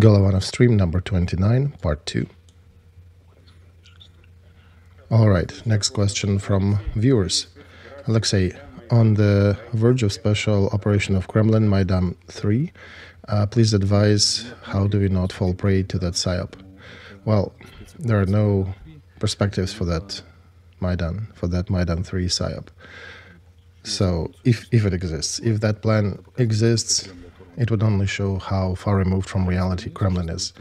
Golovanov stream number 29, part 2. All right, next question from viewers. Alexei, on the verge of special operation of Kremlin Maidan 3, uh, please advise how do we not fall prey to that psyop? Well, there are no perspectives for that Maidan, for that Maidan 3 psyop. So, if, if it exists, if that plan exists, it would only show how far removed from reality Kremlin is.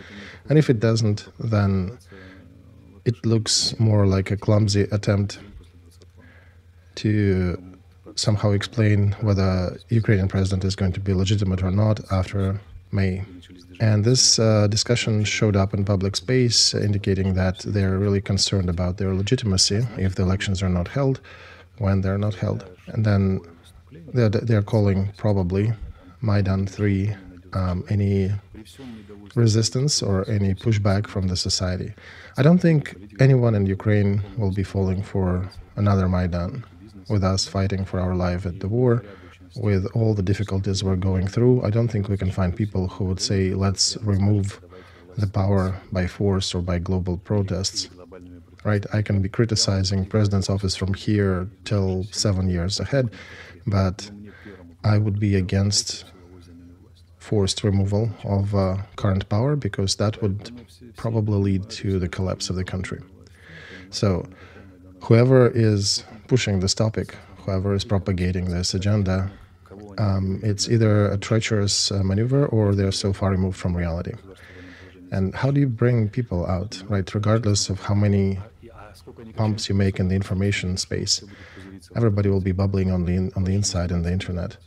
And if it doesn't, then it looks more like a clumsy attempt to somehow explain whether Ukrainian president is going to be legitimate or not after May. And this uh, discussion showed up in public space, indicating that they're really concerned about their legitimacy if the elections are not held, when they're not held. And then they're, they're calling probably Maidan 3 um, any resistance or any pushback from the society. I don't think anyone in Ukraine will be falling for another Maidan with us fighting for our life at the war, with all the difficulties we're going through. I don't think we can find people who would say, let's remove the power by force or by global protests. Right? I can be criticizing president's office from here till seven years ahead, but I would be against forced removal of uh, current power because that would probably lead to the collapse of the country. So, whoever is pushing this topic, whoever is propagating this agenda, um, it's either a treacherous uh, maneuver or they're so far removed from reality. And how do you bring people out, right? Regardless of how many pumps you make in the information space, everybody will be bubbling on the in, on the inside in the internet.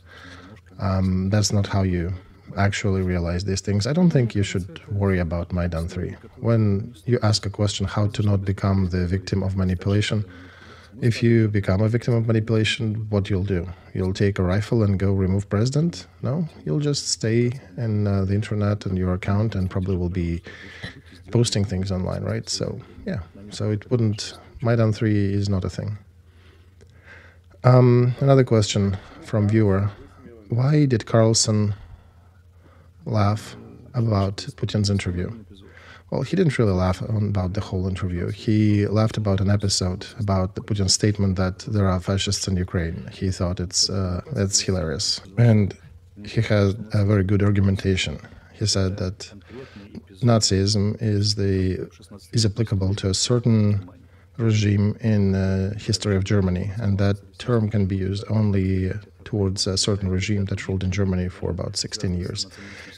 Um, that's not how you actually realize these things. I don't think you should worry about Maidan 3. When you ask a question how to not become the victim of manipulation, if you become a victim of manipulation, what you'll do? You'll take a rifle and go remove president? No, you'll just stay in uh, the internet and your account and probably will be posting things online, right? So yeah, so it wouldn't. Maidan three is not a thing. Um, another question from viewer: Why did Carlson laugh about Putin's interview? Well, he didn't really laugh about the whole interview. He laughed about an episode about the Putin's statement that there are fascists in Ukraine. He thought it's uh, it's hilarious, and he had a very good argumentation. He said that Nazism is the is applicable to a certain regime in the history of Germany, and that term can be used only towards a certain regime that ruled in Germany for about 16 years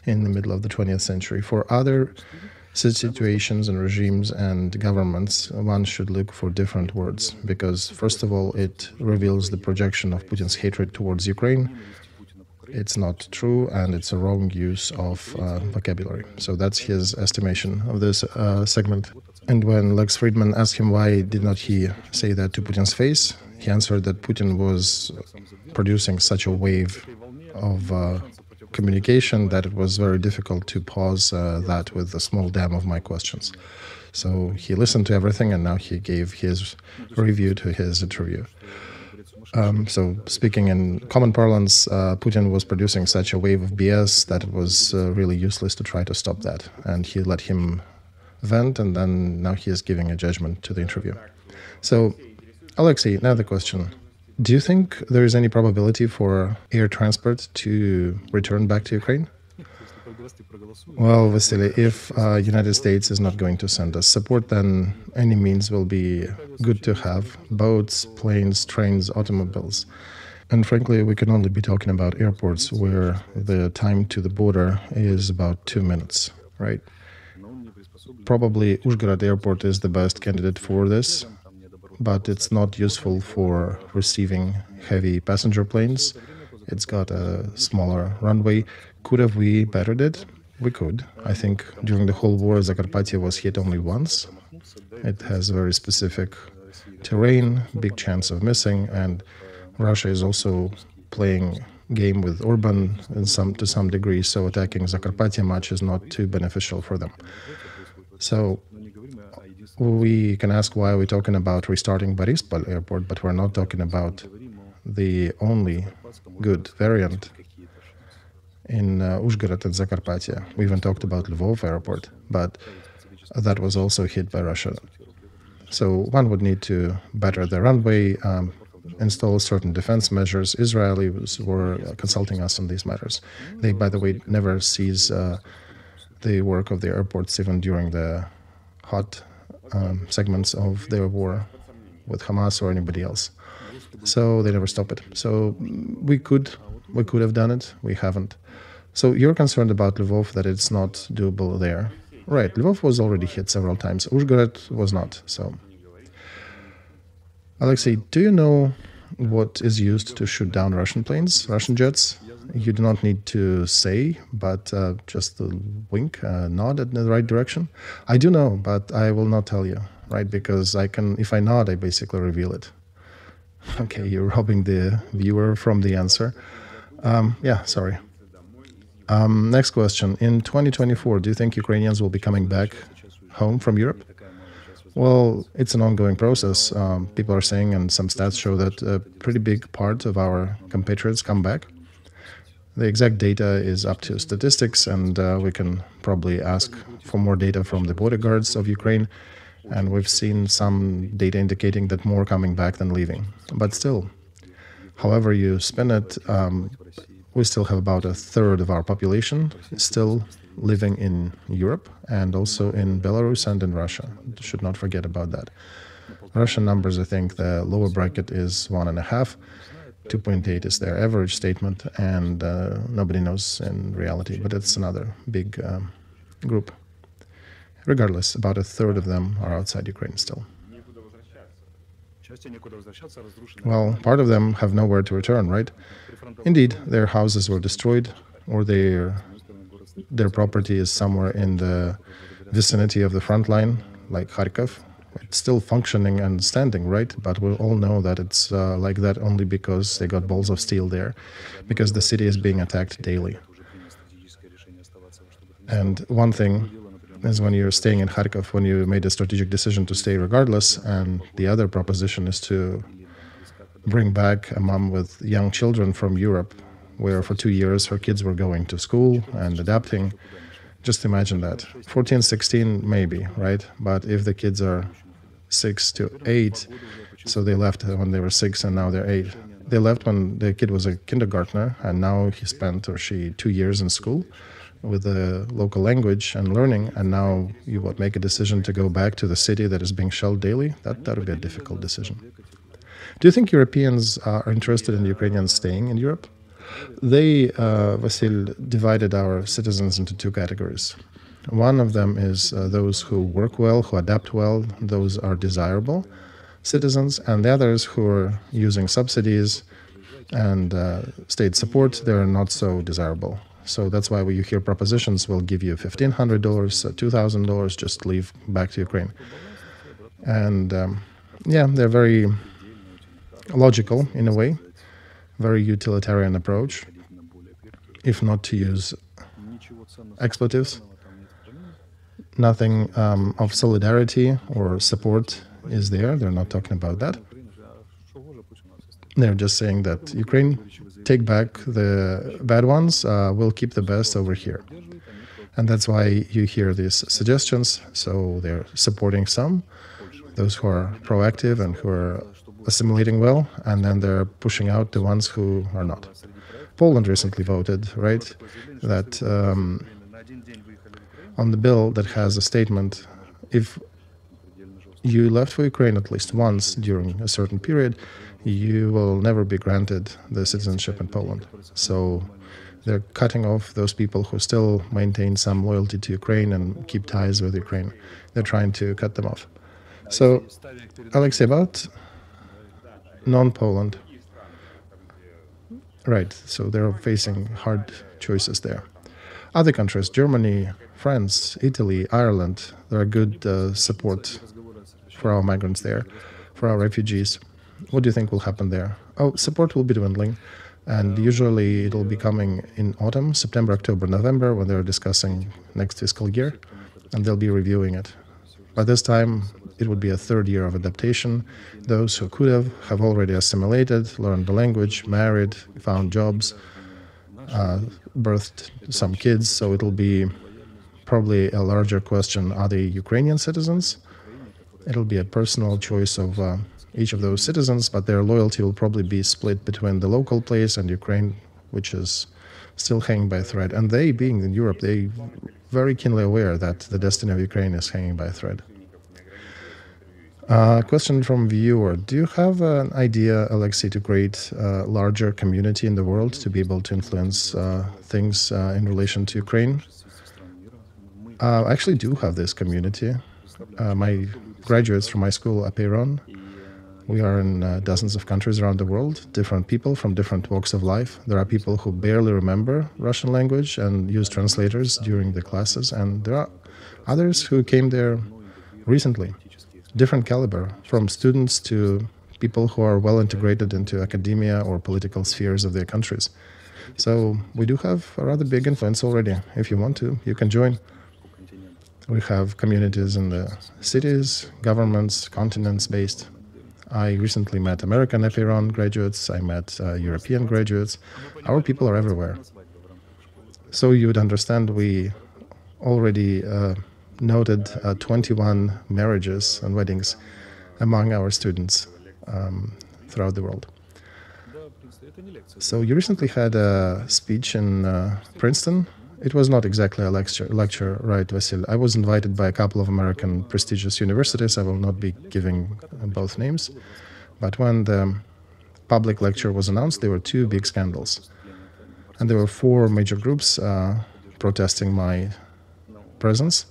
in the middle of the 20th century. For other situations and regimes and governments, one should look for different words because, first of all, it reveals the projection of Putin's hatred towards Ukraine. It's not true and it's a wrong use of uh, vocabulary. So that's his estimation of this uh, segment. And when Lex Fridman asked him why did not he say that to Putin's face, he answered that Putin was producing such a wave of uh, communication that it was very difficult to pause uh, that with a small dam of my questions. So he listened to everything and now he gave his review to his interview. Um, so, speaking in common parlance, uh, Putin was producing such a wave of BS that it was uh, really useless to try to stop that. And he let him vent, and then now he is giving a judgment to the interview. So, Alexei, another question do you think there is any probability for air transport to return back to Ukraine? Well, Vasily, if uh, United States is not going to send us support, then any means will be good to have: boats, planes, trains, automobiles. And frankly, we can only be talking about airports where the time to the border is about two minutes, right? Probably Uzhgorod Airport is the best candidate for this but it's not useful for receiving heavy passenger planes. It's got a smaller runway. Could have we bettered it? We could. I think during the whole war, Zakarpattia was hit only once. It has very specific terrain, big chance of missing, and Russia is also playing game with Orban in some to some degree, so attacking Zakarpattia much is not too beneficial for them. So we can ask why we're talking about restarting Borispol airport, but we're not talking about the only good variant in uh, Uzhgorod and Zakarpattia. We even talked about Lvov airport, but that was also hit by Russia. So one would need to better the runway, um, install certain defense measures. Israelis were consulting us on these matters. They, by the way, never cease uh, the work of the airports even during the hot um, segments of their war with Hamas or anybody else. So they never stop it. So we could we could have done it. We haven't. So you're concerned about Lvov that it's not doable there. Right, Lvov was already hit several times. Uzhgorod was not. So, Alexei, do you know what is used to shoot down Russian planes, Russian jets? You do not need to say, but uh, just a wink, a nod in the right direction. I do know, but I will not tell you, right? Because I can, if I nod, I basically reveal it. Okay, you're robbing the viewer from the answer. Um, yeah, sorry. Um, next question. In 2024, do you think Ukrainians will be coming back home from Europe? Well, it's an ongoing process. Um, people are saying, and some stats show that a pretty big part of our compatriots come back. The exact data is up to statistics, and uh, we can probably ask for more data from the border guards of Ukraine. And we've seen some data indicating that more coming back than leaving. But still, however you spin it, um, we still have about a third of our population still living in Europe and also in Belarus and in Russia. Should not forget about that. Russian numbers, I think the lower bracket is one and a half. 2.8 is their average statement, and uh, nobody knows in reality, but it's another big um, group. Regardless, about a third of them are outside Ukraine still. Well, part of them have nowhere to return, right? Indeed, their houses were destroyed, or their their property is somewhere in the vicinity of the front line, like Kharkov. It's still functioning and standing, right? But we all know that it's uh, like that only because they got balls of steel there, because the city is being attacked daily. And one thing is when you're staying in Kharkov, when you made a strategic decision to stay regardless, and the other proposition is to bring back a mom with young children from Europe, where for two years her kids were going to school and adapting. Just imagine that. 14, 16, maybe, right? But if the kids are six to eight, so they left when they were six and now they're eight. They left when the kid was a kindergartner, and now he spent or she two years in school with the local language and learning, and now you would make a decision to go back to the city that is being shelled daily. That that would be a difficult decision. Do you think Europeans are interested in Ukrainians staying in Europe? They, uh, Vasil, divided our citizens into two categories. One of them is uh, those who work well, who adapt well, those are desirable citizens, and the others who are using subsidies and uh, state support, they're not so desirable. So that's why when you hear propositions, we'll give you $1,500, $2,000, just leave back to Ukraine. And um, yeah, they're very logical in a way, very utilitarian approach, if not to use expletives. Nothing um, of solidarity or support is there. They're not talking about that. They're just saying that Ukraine take back the bad ones, uh, we'll keep the best over here. And that's why you hear these suggestions. So they're supporting some, those who are proactive and who are assimilating well, and then they're pushing out the ones who are not. Poland recently voted, right, that um, on the bill that has a statement if you left for Ukraine at least once during a certain period, you will never be granted the citizenship in Poland. So they're cutting off those people who still maintain some loyalty to Ukraine and keep ties with Ukraine. They're trying to cut them off. So, Alexei, about non Poland. Right, so they're facing hard choices there. Other countries, Germany, France, Italy, Ireland, there are good uh, support for our migrants there, for our refugees. What do you think will happen there? Oh, support will be dwindling, and usually it'll be coming in autumn, September, October, November, when they're discussing next fiscal year, and they'll be reviewing it. By this time, it would be a third year of adaptation. Those who could have have already assimilated, learned the language, married, found jobs, uh, birthed some kids, so it'll be probably a larger question are they Ukrainian citizens? It'll be a personal choice of uh, each of those citizens, but their loyalty will probably be split between the local place and Ukraine, which is still hanging by a thread. And they, being in Europe, they very keenly aware that the destiny of Ukraine is hanging by a thread. Uh, question from viewer: Do you have an idea, Alexei, to create a larger community in the world to be able to influence uh, things uh, in relation to Ukraine? Uh, I actually do have this community. Uh, my graduates from my school, Apeiron, we are in uh, dozens of countries around the world, different people from different walks of life. There are people who barely remember Russian language and use translators during the classes, and there are others who came there recently, different caliber, from students to people who are well integrated into academia or political spheres of their countries. So we do have a rather big influence already. If you want to, you can join. We have communities in the cities, governments, continents based. I recently met American Apeiron graduates, I met uh, European graduates. Our people are everywhere. So you would understand we already uh, noted uh, 21 marriages and weddings among our students um, throughout the world. So you recently had a speech in uh, Princeton it was not exactly a lecture, lecture, right, Vasil? I was invited by a couple of American prestigious universities. I will not be giving uh, both names. But when the public lecture was announced, there were two big scandals. And there were four major groups uh, protesting my presence.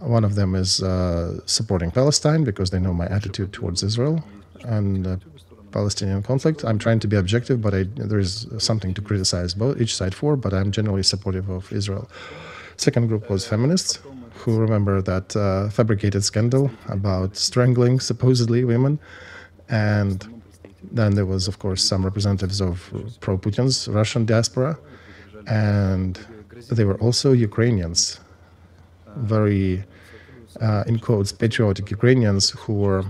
One of them is uh, supporting Palestine because they know my attitude towards Israel. And uh, Palestinian conflict. I'm trying to be objective, but I, there is something to criticize both each side for. But I'm generally supportive of Israel. Second group was feminists who remember that uh, fabricated scandal about strangling supposedly women, and then there was, of course, some representatives of pro-Putin's Russian diaspora, and they were also Ukrainians, very, uh, in quotes, patriotic Ukrainians who were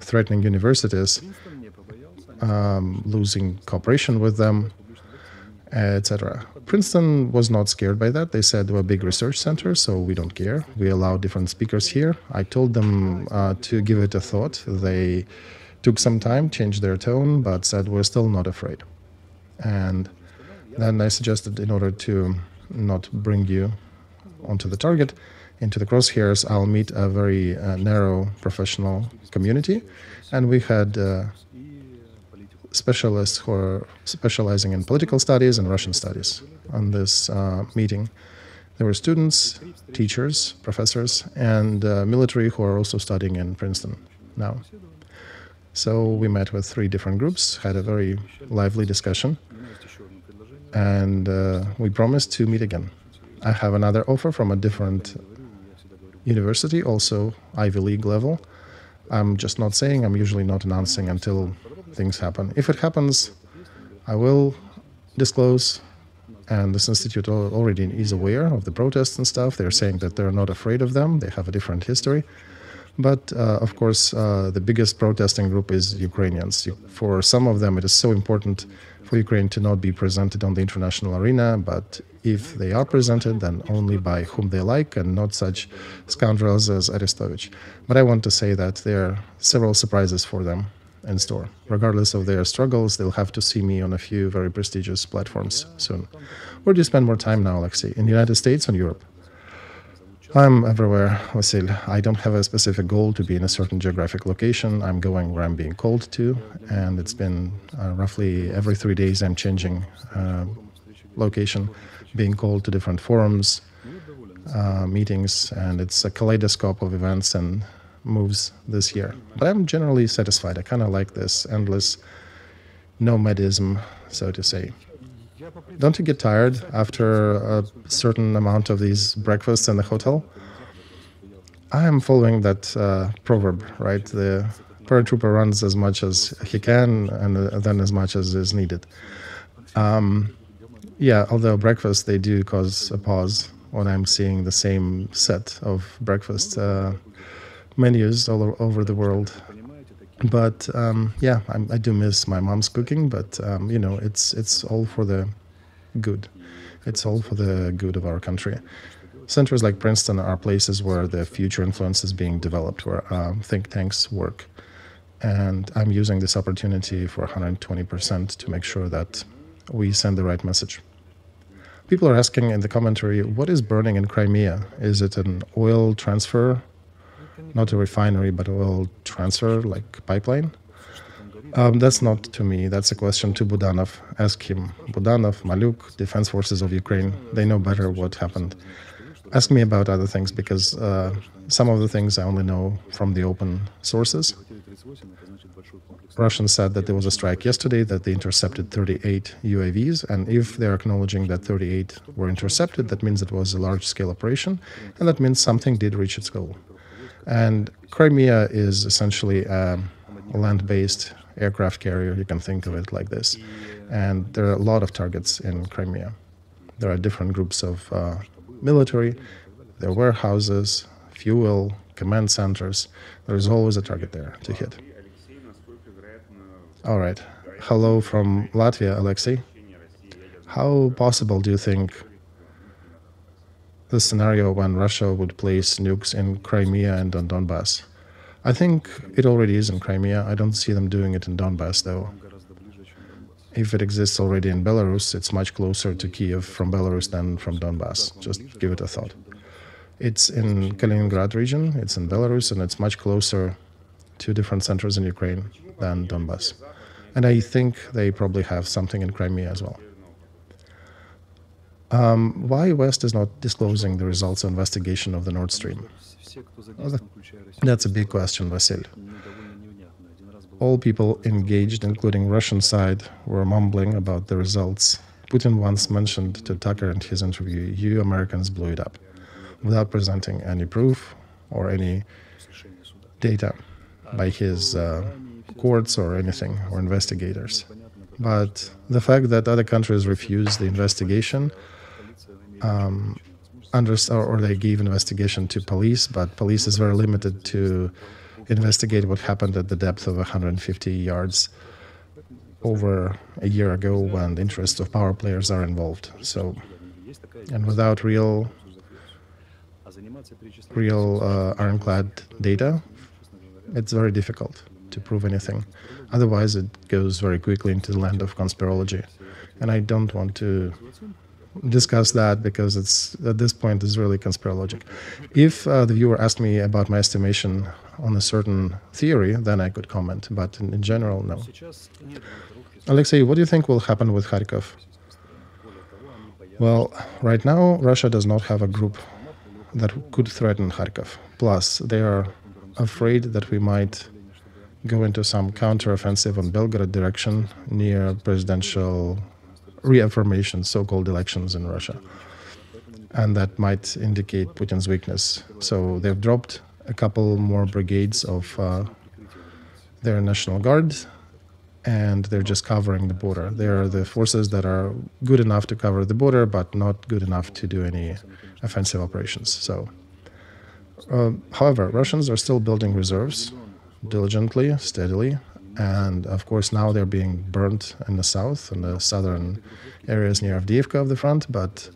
threatening universities um, losing cooperation with them, etc. Princeton was not scared by that. They said we're a big research center, so we don't care. We allow different speakers here. I told them uh, to give it a thought. They took some time, changed their tone, but said we're still not afraid. And then I suggested, in order to not bring you onto the target, into the crosshairs, I'll meet a very uh, narrow professional community. And we had uh, specialists who are specializing in political studies and Russian studies on this uh, meeting. There were students, teachers, professors, and uh, military who are also studying in Princeton now. So we met with three different groups, had a very lively discussion, and uh, we promised to meet again. I have another offer from a different university, also Ivy League level. I'm just not saying, I'm usually not announcing until things happen. If it happens, I will disclose. And this institute already is aware of the protests and stuff. They're saying that they're not afraid of them. They have a different history. But uh, of course, uh, the biggest protesting group is Ukrainians. For some of them, it is so important for Ukraine to not be presented on the international arena. But if they are presented, then only by whom they like and not such scoundrels as Arestovich. But I want to say that there are several surprises for them in store. Regardless of their struggles, they'll have to see me on a few very prestigious platforms soon. Where do you spend more time now, Alexei? In the United States or Europe? I'm everywhere, Vasil. I don't have a specific goal to be in a certain geographic location. I'm going where I'm being called to, and it's been uh, roughly every three days I'm changing uh, location, being called to different forums, uh, meetings, and it's a kaleidoscope of events and moves this year. But I'm generally satisfied. I kind of like this endless nomadism, so to say. Don't you get tired after a certain amount of these breakfasts in the hotel? I am following that uh, proverb, right? The paratrooper runs as much as he can and uh, then as much as is needed. Um, yeah, although breakfast, they do cause a pause when I'm seeing the same set of breakfast. Uh, menus all over the world. But um, yeah, I, I, do miss my mom's cooking. But um, you know, it's it's all for the good. It's all for the good of our country. Centers like Princeton are places where the future influence is being developed, where um, think tanks work. And I'm using this opportunity for 120% to make sure that we send the right message. People are asking in the commentary, what is burning in Crimea? Is it an oil transfer? Not a refinery, but oil transfer, like pipeline? Um, that's not to me. That's a question to Budanov. Ask him. Budanov, Malyuk, Defense Forces of Ukraine, they know better what happened. Ask me about other things because uh, some of the things I only know from the open sources. Russians said that there was a strike yesterday, that they intercepted 38 UAVs, and if they're acknowledging that 38 were intercepted, that means it was a large scale operation, and that means something did reach its goal. And Crimea is essentially a land based aircraft carrier, you can think of it like this. And there are a lot of targets in Crimea. There are different groups of uh, military, there are warehouses, fuel, command centers. There is always a target there to hit. All right. Hello from Latvia, Alexei. How possible do you think the scenario when Russia would place nukes in Crimea and on Donbass? I think it already is in Crimea. I don't see them doing it in Donbass, though. If it exists already in Belarus, it's much closer to Kiev from Belarus than from Donbass. Just give it a thought. It's in Kaliningrad region, it's in Belarus, and it's much closer to different centers in Ukraine than Donbass. And I think they probably have something in Crimea as well. Um, why West is not disclosing the results of investigation of the Nord Stream? Well, that's a big question, Vasil. All people engaged, including Russian side, were mumbling about the results. Putin once mentioned to Tucker in his interview, "You Americans blew it up," without presenting any proof or any data by his uh, courts or anything or investigators. But the fact that other countries refuse the investigation um, under, or they gave investigation to police, but police is very limited to investigate what happened at the depth of 150 yards over a year ago when the interests of power players are involved. So, and without real, real uh, ironclad data, it's very difficult to prove anything. Otherwise, it goes very quickly into the land of conspirology, and I don't want to discuss that because it's at this point is really conspirologic. If uh, the viewer asked me about my estimation on a certain theory, then I could comment. But in, in general, no. Alexei, what do you think will happen with Kharkov? Well, right now, Russia does not have a group that could threaten Kharkov. Plus, they are afraid that we might go into some counteroffensive on Belgorod direction near presidential reaffirmation, so-called elections in Russia, and that might indicate Putin's weakness. So they've dropped a couple more brigades of uh, their national guard, and they're just covering the border. They are the forces that are good enough to cover the border, but not good enough to do any offensive operations. So, uh, however, Russians are still building reserves diligently, steadily, and of course, now they're being burnt in the south, in the southern areas near Avdiivka of the front. But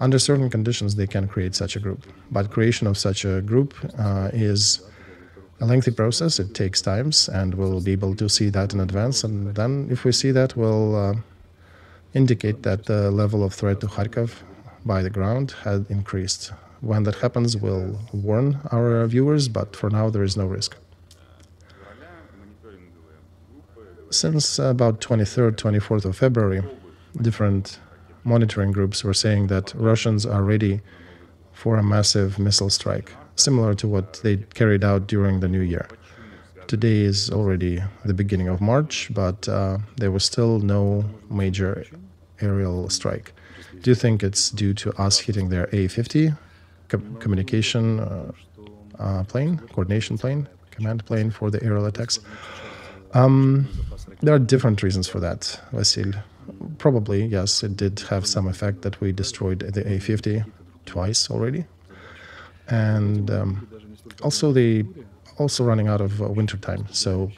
under certain conditions, they can create such a group. But creation of such a group uh, is a lengthy process. It takes times, and we'll be able to see that in advance. And then, if we see that, we'll uh, indicate that the level of threat to Kharkov by the ground had increased. When that happens, we'll warn our viewers, but for now, there is no risk. Since about 23rd, 24th of February, different monitoring groups were saying that Russians are ready for a massive missile strike, similar to what they carried out during the new year. Today is already the beginning of March, but uh, there was still no major aerial strike. Do you think it's due to us hitting their A50 com- communication uh, uh, plane, coordination plane, command plane for the aerial attacks? Um, there are different reasons for that, Vasil. Probably, yes, it did have some effect that we destroyed the A50 twice already. And um, also, they also running out of uh, winter time, so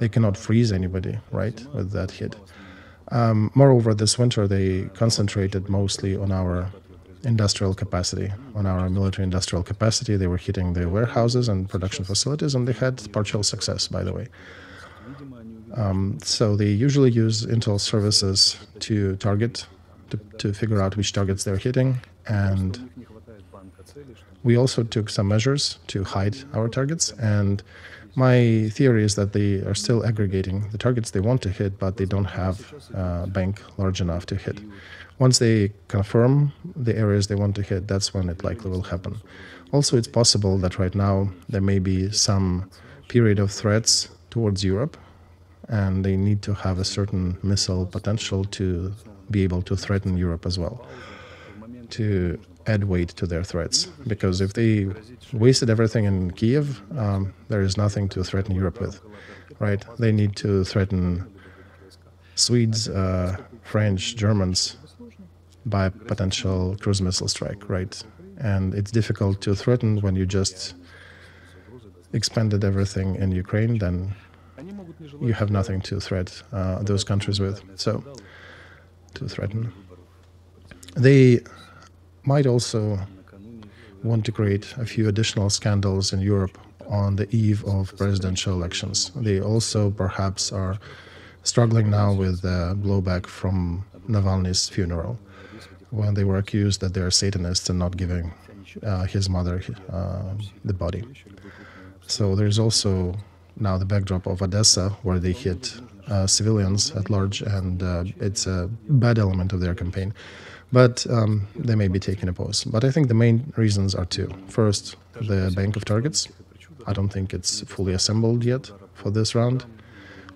they cannot freeze anybody, right, with that hit. Um, moreover, this winter they concentrated mostly on our industrial capacity, on our military industrial capacity. They were hitting the warehouses and production facilities, and they had partial success, by the way. Um, so they usually use Intel services to target, to, to figure out which targets they're hitting, and we also took some measures to hide our targets. And my theory is that they are still aggregating the targets they want to hit, but they don't have a bank large enough to hit. Once they confirm the areas they want to hit, that's when it likely will happen. Also, it's possible that right now there may be some period of threats towards Europe, and they need to have a certain missile potential to be able to threaten Europe as well, to add weight to their threats. Because if they wasted everything in Kiev, um, there is nothing to threaten Europe with, right? They need to threaten Swedes, uh, French, Germans by potential cruise missile strike, right? And it's difficult to threaten when you just expanded everything in Ukraine, then you have nothing to threat uh, those countries with. So, to threaten. They might also want to create a few additional scandals in Europe on the eve of presidential elections. They also perhaps are struggling now with the blowback from Navalny's funeral, when they were accused that they are Satanists and not giving uh, his mother uh, the body. So there's also now the backdrop of Odessa, where they hit uh, civilians at large, and uh, it's a bad element of their campaign. But um, they may be taking a pause. But I think the main reasons are two. First, the bank of targets. I don't think it's fully assembled yet for this round.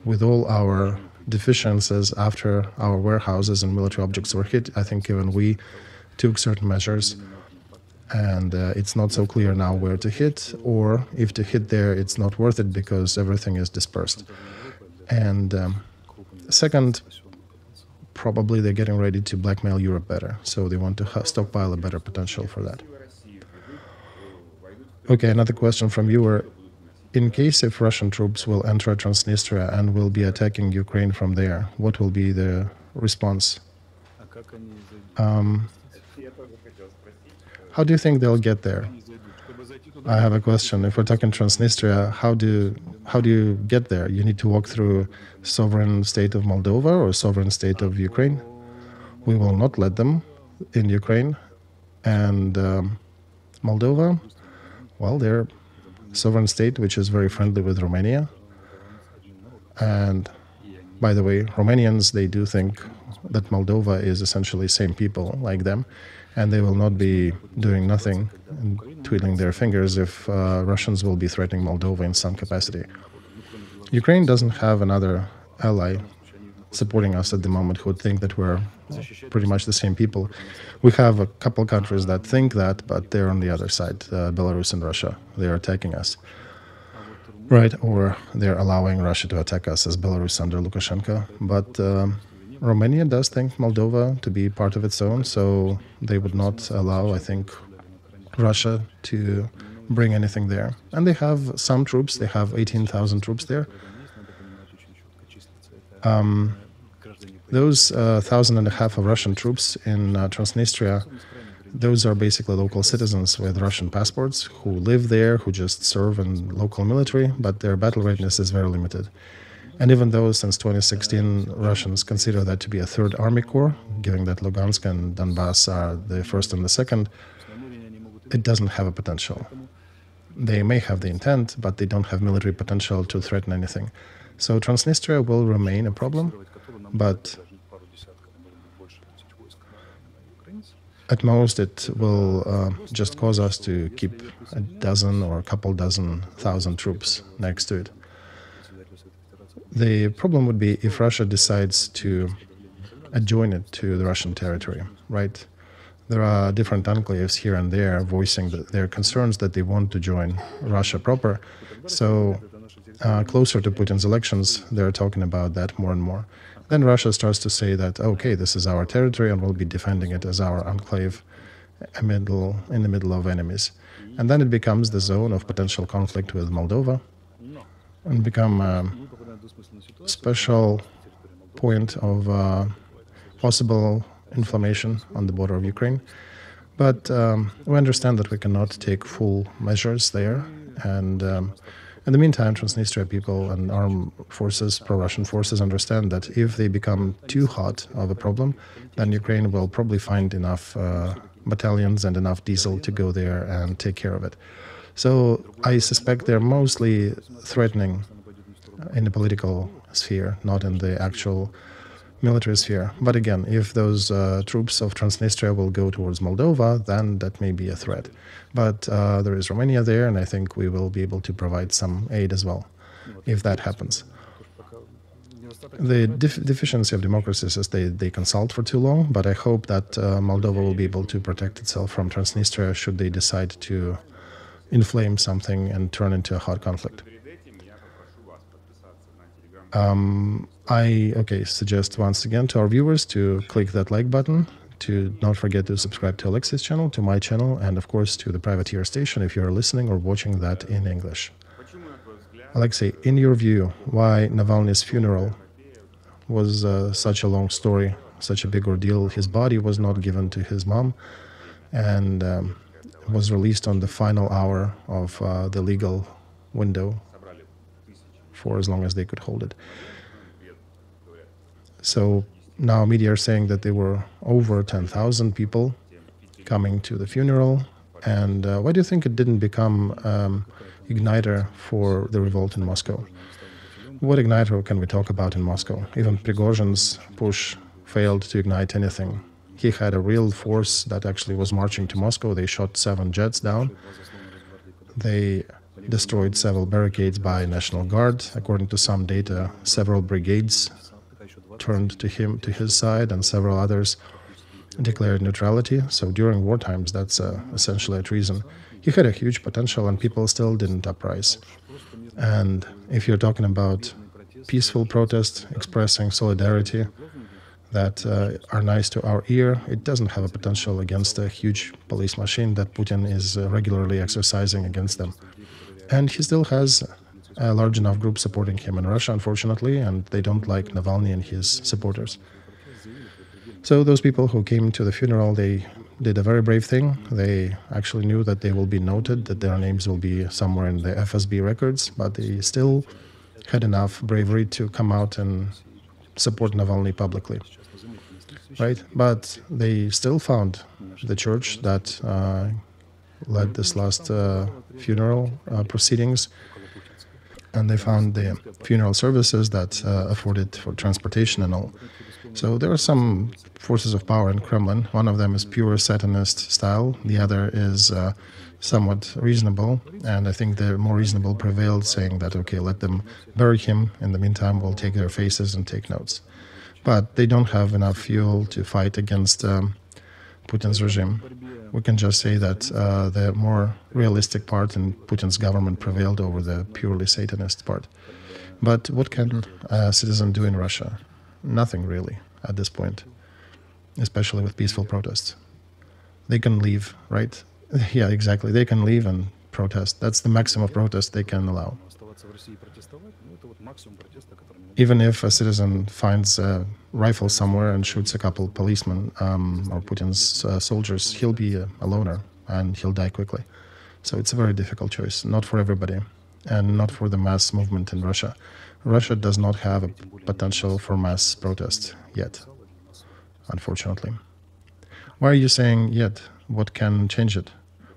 With all our deficiencies after our warehouses and military objects were hit, I think even we took certain measures and uh, it's not so clear now where to hit, or if to hit there, it's not worth it because everything is dispersed. And um, second, probably they're getting ready to blackmail Europe better, so they want to stockpile a better potential for that. Okay, another question from viewer. In case if Russian troops will enter Transnistria and will be attacking Ukraine from there, what will be the response? Um, how do you think they'll get there? I have a question. If we're talking Transnistria, how do how do you get there? You need to walk through sovereign state of Moldova or sovereign state of Ukraine. We will not let them in Ukraine, and um, Moldova. Well, they're sovereign state which is very friendly with Romania. And by the way, Romanians they do think that Moldova is essentially same people like them and they will not be doing nothing and twiddling their fingers if uh, Russians will be threatening Moldova in some capacity. Ukraine doesn't have another ally supporting us at the moment who would think that we're pretty much the same people. We have a couple countries that think that, but they're on the other side, uh, Belarus and Russia. They're attacking us. Right, or they're allowing Russia to attack us as Belarus under Lukashenko. But um, Romania does think Moldova to be part of its own, so they would not allow, I think, Russia to bring anything there. And they have some troops, they have 18,000 troops there. Um, those uh, thousand and a half of Russian troops in uh, Transnistria, those are basically local citizens with Russian passports who live there, who just serve in local military, but their battle readiness is very limited. And even though since 2016 Russians consider that to be a third army corps, given that Lugansk and Donbass are the first and the second, it doesn't have a potential. They may have the intent, but they don't have military potential to threaten anything. So Transnistria will remain a problem, but at most it will uh, just cause us to keep a dozen or a couple dozen thousand troops next to it. The problem would be if Russia decides to adjoin it to the Russian territory, right? There are different enclaves here and there voicing the, their concerns that they want to join Russia proper. So, uh, closer to Putin's elections, they're talking about that more and more. Then Russia starts to say that, okay, this is our territory and we'll be defending it as our enclave middle, in the middle of enemies. And then it becomes the zone of potential conflict with Moldova and become um, special point of uh, possible inflammation on the border of Ukraine. But um, we understand that we cannot take full measures there. And um, in the meantime, Transnistria people and armed forces, pro Russian forces, understand that if they become too hot of a problem, then Ukraine will probably find enough uh, battalions and enough diesel to go there and take care of it. So I suspect they're mostly threatening in the political sphere, not in the actual military sphere. But again, if those uh, troops of Transnistria will go towards Moldova, then that may be a threat. But uh, there is Romania there, and I think we will be able to provide some aid as well, if that happens. The def deficiency of democracies is they, they consult for too long, but I hope that uh, Moldova will be able to protect itself from Transnistria should they decide to inflame something and turn into a hot conflict. Um, I okay suggest once again to our viewers to click that like button, to not forget to subscribe to Alexei's channel, to my channel, and of course to the privateer station if you're listening or watching that in English. Alexei, in your view, why Navalny's funeral was uh, such a long story, such a big ordeal? His body was not given to his mom, and um, was released on the final hour of uh, the legal window for as long as they could hold it. So now media are saying that there were over 10,000 people coming to the funeral. And uh, why do you think it didn't become um, igniter for the revolt in Moscow? What igniter can we talk about in Moscow? Even Prigozhin's push failed to ignite anything. He had a real force that actually was marching to Moscow. They shot seven jets down. They destroyed several barricades by National Guard. According to some data, several brigades turned to him to his side, and several others declared neutrality. So during war times, that's uh, essentially a treason. He had a huge potential, and people still didn't uprise. And if you're talking about peaceful protest, expressing solidarity that uh, are nice to our ear, it doesn't have a potential against a huge police machine that Putin is uh, regularly exercising against them. And he still has a large enough group supporting him in Russia, unfortunately, and they don't like Navalny and his supporters. So those people who came to the funeral, they did a very brave thing. They actually knew that they will be noted, that their names will be somewhere in the FSB records, but they still had enough bravery to come out and support Navalny publicly. Right? But they still found the church that uh, led this last uh, funeral uh, proceedings and they found the funeral services that uh, afforded for transportation and all. So there are some forces of power in Kremlin. One of them is pure Satanist style. The other is uh, somewhat reasonable, and I think the more reasonable prevailed, saying that okay, let them bury him. In the meantime, we'll take their faces and take notes. But they don't have enough fuel to fight against um, Putin's regime we can just say that uh, the more realistic part in Putin's government prevailed over the purely Satanist part. But what can a citizen do in Russia? Nothing really at this point, especially with peaceful protests. They can leave, right? Yeah, exactly. They can leave and protest. That's the maximum of protest they can allow. Even if a citizen finds a rifle somewhere and shoots a couple policemen um, or Putin's uh, soldiers, he'll be a, a loner and he'll die quickly. So it's a very difficult choice, not for everybody, and not for the mass movement in Russia. Russia does not have a potential for mass protest yet, unfortunately. Why are you saying yet? What can change it?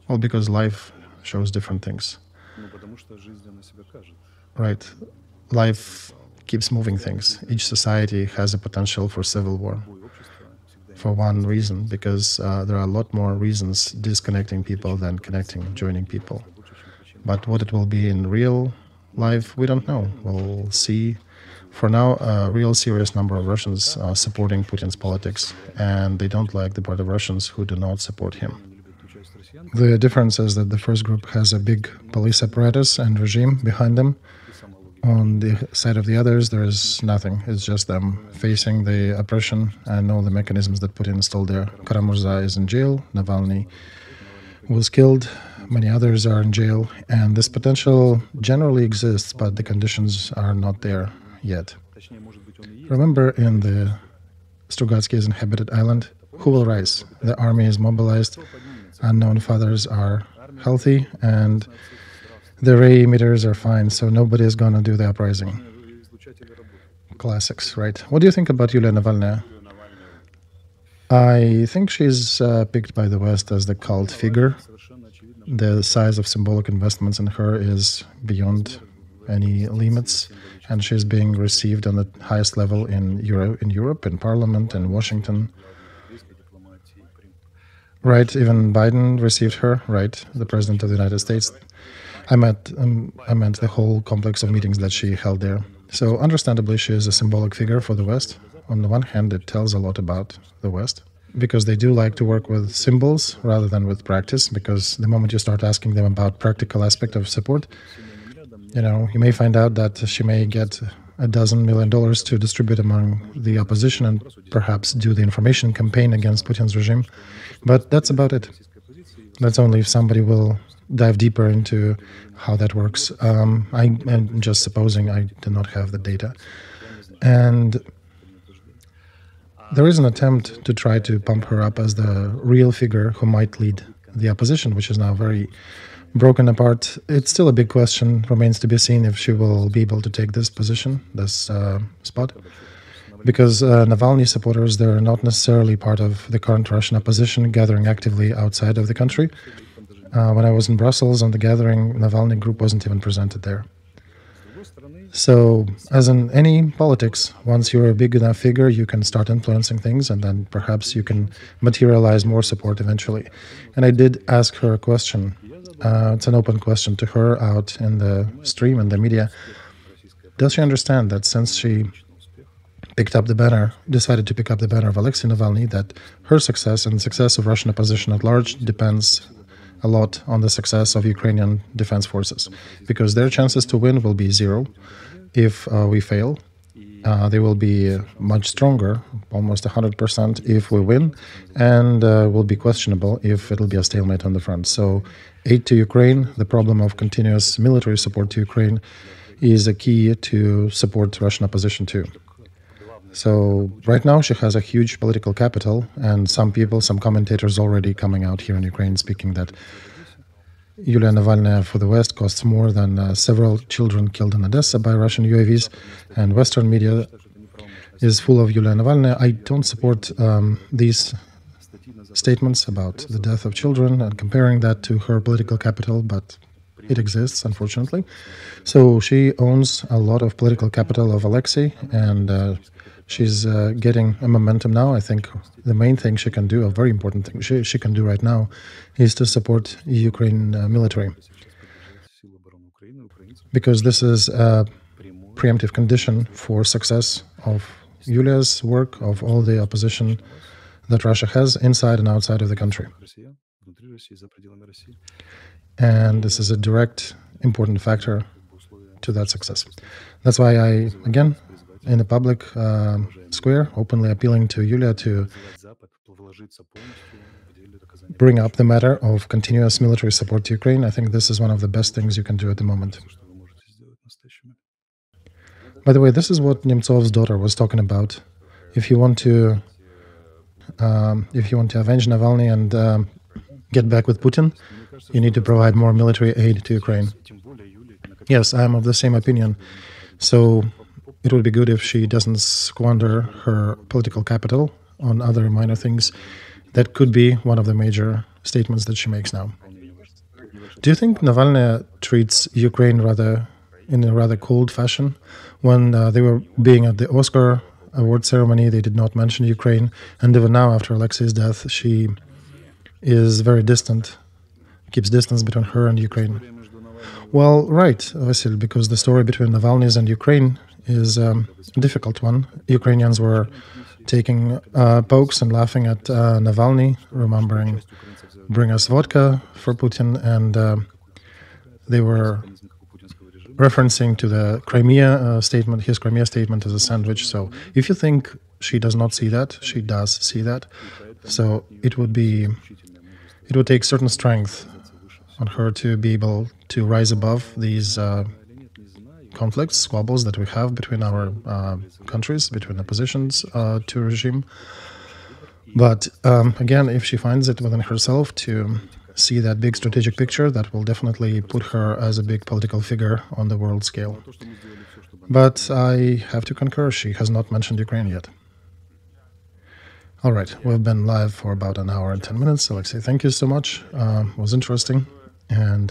Well, because life shows different things. Right. Life keeps moving things. Each society has a potential for civil war. For one reason, because uh, there are a lot more reasons disconnecting people than connecting, joining people. But what it will be in real life, we don't know. We'll see. For now, a real serious number of Russians are supporting Putin's politics, and they don't like the part of Russians who do not support him. The difference is that the first group has a big police apparatus and regime behind them, on the side of the others, there is nothing. It's just them facing the oppression and all the mechanisms that Putin installed there. Kara-Murza is in jail. Navalny was killed. Many others are in jail. And this potential generally exists, but the conditions are not there yet. Remember in the Strugatski's inhabited island, who will rise? The army is mobilized, unknown fathers are healthy, and the ray emitters are fine, so nobody is going to do the uprising. Classics, right? What do you think about Yulia Navalnaya? I think she's uh, picked by the West as the cult figure. The size of symbolic investments in her is beyond any limits, and she's being received on the highest level in Euro- in Europe, in Parliament, in Washington. Right, even Biden received her. Right, the president of the United States. I meant um, I meant the whole complex of meetings that she held there. So, understandably, she is a symbolic figure for the West. On the one hand, it tells a lot about the West because they do like to work with symbols rather than with practice. Because the moment you start asking them about practical aspect of support, you know, you may find out that she may get a dozen million dollars to distribute among the opposition and perhaps do the information campaign against Putin's regime. But that's about it. That's only if somebody will dive deeper into how that works. Um, I, am just supposing I do not have the data. And there is an attempt to try to pump her up as the real figure who might lead the opposition, which is now very broken apart. It's still a big question. Remains to be seen if she will be able to take this position, this uh, spot. Because uh, Navalny supporters, they're not necessarily part of the current Russian opposition gathering actively outside of the country. Uh, when I was in Brussels on the gathering, Navalny group wasn't even presented there. So, as in any politics, once you're a big enough figure, you can start influencing things, and then perhaps you can materialize more support eventually. And I did ask her a question. Uh, it's an open question to her out in the stream and the media. Does she understand that since she picked up the banner, decided to pick up the banner of Alexei Navalny, that her success and the success of Russian opposition at large depends a lot on the success of Ukrainian defense forces, because their chances to win will be zero if uh, we fail. Uh, they will be much stronger, almost 100% if we win, and uh, will be questionable if it'll be a stalemate on the front. So, aid to Ukraine, the problem of continuous military support to Ukraine, is a key to support Russian opposition too. So right now she has a huge political capital, and some people, some commentators already coming out here in Ukraine speaking that Yulia Navalny for the West costs more than uh, several children killed in Odessa by Russian UAVs, and Western media is full of Yulia Navalny. I don't support um, these statements about the death of children and comparing that to her political capital, but it exists, unfortunately. So she owns a lot of political capital of Alexei, and uh, she's uh, getting a momentum now. I think the main thing she can do, a very important thing she, she can do right now, is to support Ukraine uh, military. Because this is a preemptive condition for success of Yulia's work, of all the opposition that Russia has inside and outside of the country. And this is a direct, important factor to that success. That's why I, again, in a public uh, square, openly appealing to Yulia to bring up the matter of continuous military support to Ukraine. I think this is one of the best things you can do at the moment. By the way, this is what Nemtsov's daughter was talking about. If you want to, um, if you want to avenge Navalny and um, get back with Putin, you need to provide more military aid to Ukraine. Yes, I am of the same opinion. So it would be good if she doesn't squander her political capital on other minor things. That could be one of the major statements that she makes now. Do you think Navalny treats Ukraine rather in a rather cold fashion? When uh, they were being at the Oscar award ceremony, they did not mention Ukraine, and even now, after Alexei's death, she is very distant, keeps distance between her and Ukraine. Well, right, Vasil, because the story between Navalny's and Ukraine is um, a difficult one. Ukrainians were taking uh, pokes and laughing at uh, Navalny, remembering bring us vodka for Putin, and uh, they were referencing to the Crimea uh, statement, his Crimea statement as a sandwich. So if you think she does not see that, she does see that. So it would be, it would take certain strength on her to be able to rise above these uh, conflicts, squabbles that we have between our uh, countries, between oppositions uh, to regime. But um, again, if she finds it within herself to see that big strategic picture, that will definitely put her as a big political figure on the world scale. But I have to concur, she has not mentioned Ukraine yet. All right, we've been live for about an hour and 10 minutes. Alexei, thank you so much. Uh, it was interesting and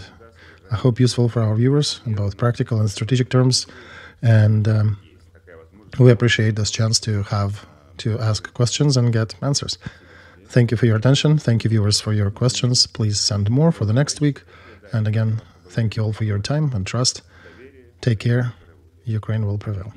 I hope useful for our viewers in both practical and strategic terms. And um, we appreciate this chance to have to ask questions and get answers. Thank you for your attention. Thank you, viewers, for your questions. Please send more for the next week. And again, thank you all for your time and trust. Take care. Ukraine will prevail.